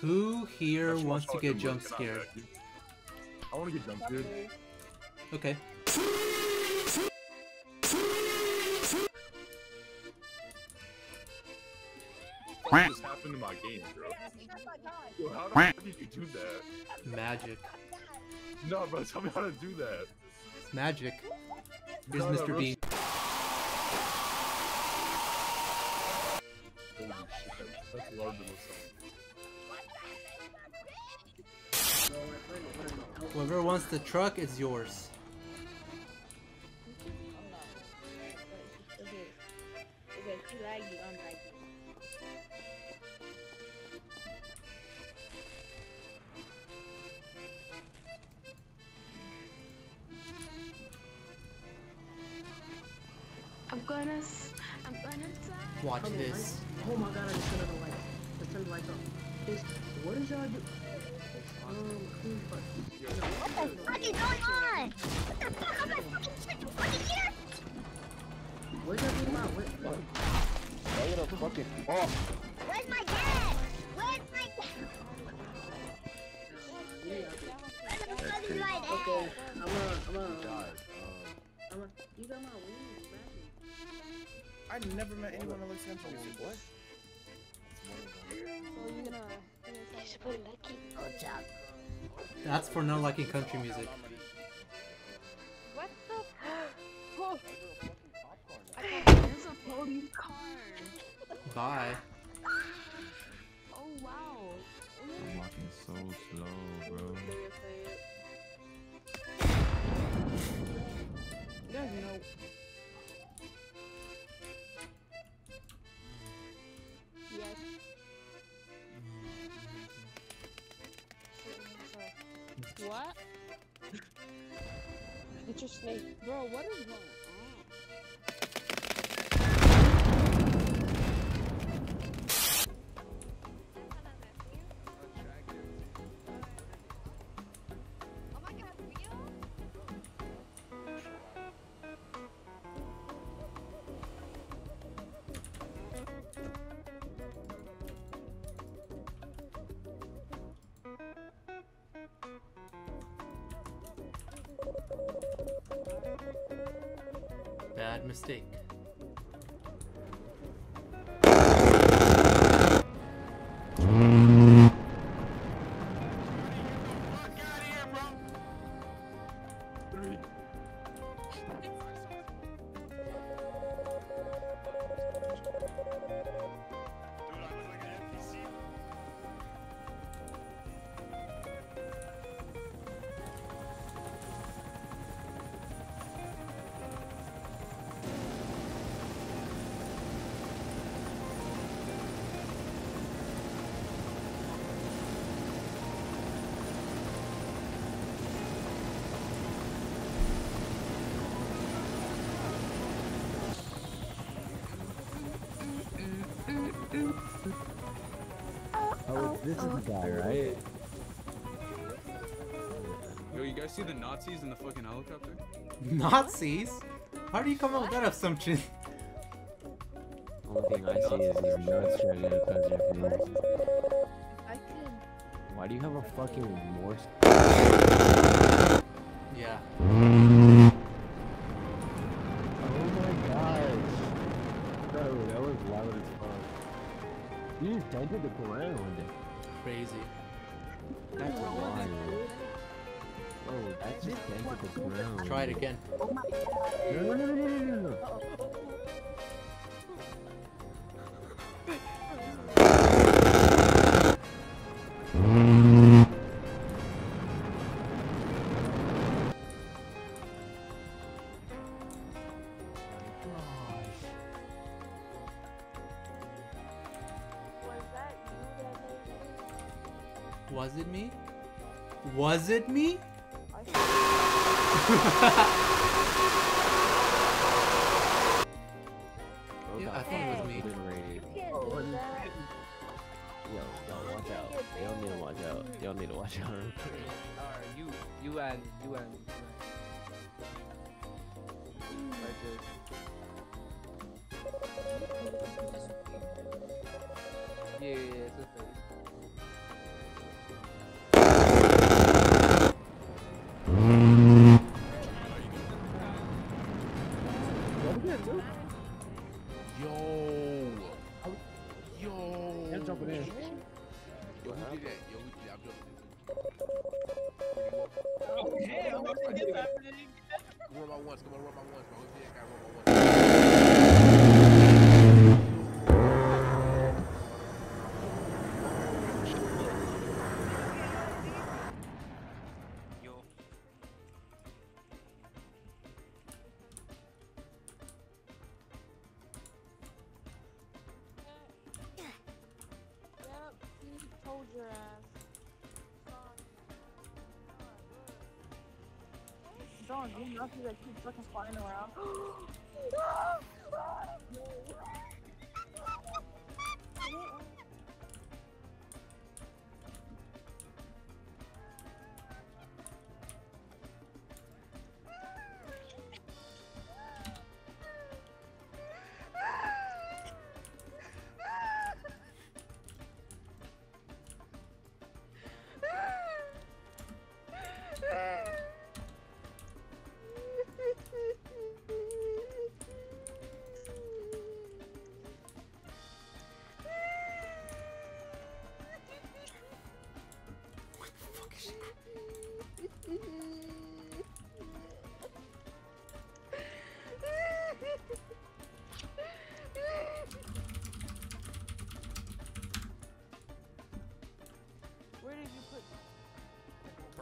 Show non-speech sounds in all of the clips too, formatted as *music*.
Who here Watch- wants to get jump scared? I want to get jump scared. Okay. What just happened to my game, bro? Yo, how the fuck did you do that? Magic. No, bro, tell me how to do that. Magic. Here's No, no, Mr. bro. B. Holy shit, that's larger than something. Whoever wants the truck, it's yours. Okay. Okay, too laggy, unlaggy. I'm gonna, s- I'm gonna die. Watch Come on, this. Oh my god, I just turned the light. Just turned the lights off. Is, what is y'all do? Um, who's fuck? What the fuck is going on? What the fuck? I'm not fucking shit. fucking here. What y'all talking about? What? what? Lay the fucking off. Where's my dad? Where's my dad? Where the fuck my dad? Okay, I'm a, I'm a, God. I'm a, you got my wings, man. I never met anyone that looks country music. What? That's for not liking country music. What the? I can use a police car. Bye. Bro, what is going Bad mistake. This is the guy, right? Yo, you guys see the Nazis in the fucking helicopter? *laughs* Nazis? How do you come up with that assumption? *laughs* Only thing I see is these nuts trying to cause your feelings. I can. Why do you have a fucking Morse? Yeah. Oh my gosh. Bro, that was loud as fuck. You just dented the ground. Crazy. That's wild. Bro, that just dented the ground. Try it again. No, no, no, no, no, no, Was it me? Bro *laughs* Yeah, got I thought it was me. obliterated. Yo, yo, watch out. Y'all need to watch out. Y'all need to watch out. Alright, you, you and, you and. Right Okay, I'm gonna get happening. Roll my ones. Come on, roll my ones, bro. Who? Gotta roll my ones. Yep, your ass. John, you know that keep fucking flying around. *gasps*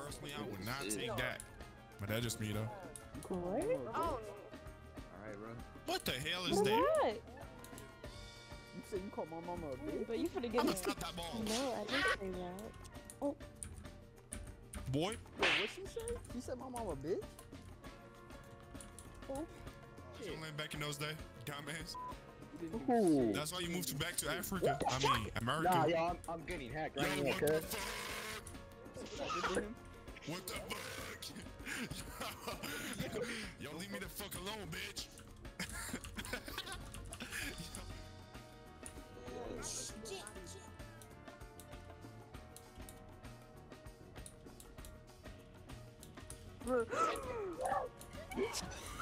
Personally, I would not take that. But that's just me though. Great. Oh, Alright, bro. What the hell is What's that? that? You said you called my mama a bitch? But you finna get I'ma stop that ball. No, I didn't say that. Oh, Boy, Wait, what she say? She said my mama a bitch? oh. you living back in those days, dumbass. Ooh. That's why you moved to back to Africa. I mean, America. Nah, yo, I'm, I'm getting hacked right Yo, now, what cuz. What the fuck? *laughs* Yo, leave me the fuck alone, bitch. You *laughs*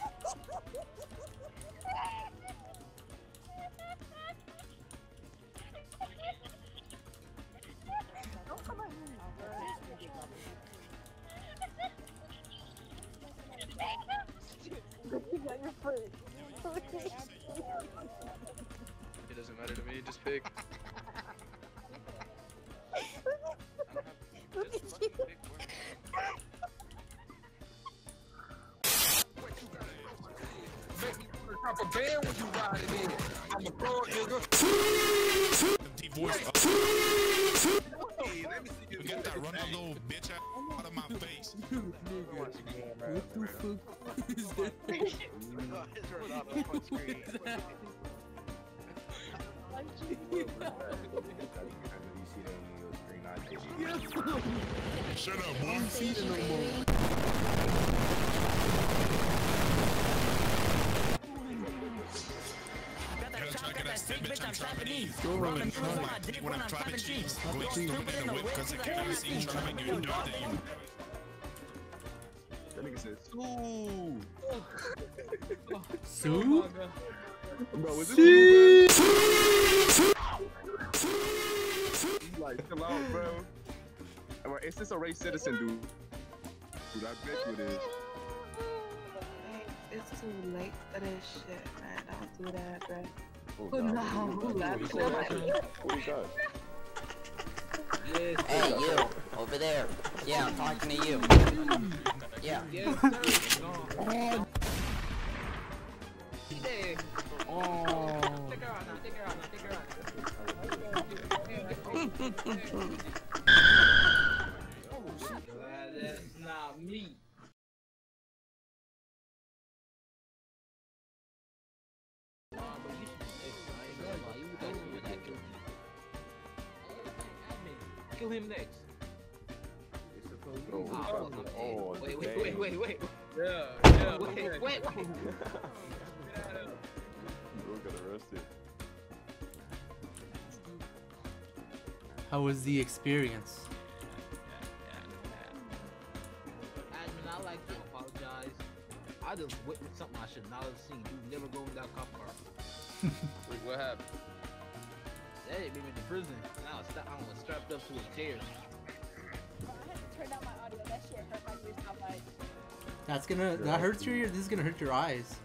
Band when you ride it in. I'm a thug nigga. Voice. You get that little bitch out of my face. nigga. What the fuck is that? Shut up, boy. Bitch. I'm trapping these. Rolling my dick when I'm trapping cheese. Going stupid in the whip, cause I can't see you trying to make you know that you. That nigga said, ooh. Sue? Oh, bro, was this you, bro? Like, chill out, bro. Bro, It's just a race citizen, dude. Dude, I bet you it is. It's too late for this shit, man. Don't do that, bro. Oh, no, that's Hey, you, over there. Yeah, I'm talking to you. Yeah. Oh. That's *laughs* Kill him next. Oh, ah, Oh, oh, wait, wait, dang. wait, wait, wait. Yeah, yeah. Wait, wait, wait. Bro got arrested. How was the experience? Admin, I like to apologize. I just witnessed something I should not have seen. You never go in that cop car. *laughs* Wait, what happened? They beat me to prison. And I was, sta- I was strapped up to a chair. I had to turn down my audio. That shit hurt my ears so much. That's gonna that hurts your ear. This is gonna hurt your eyes.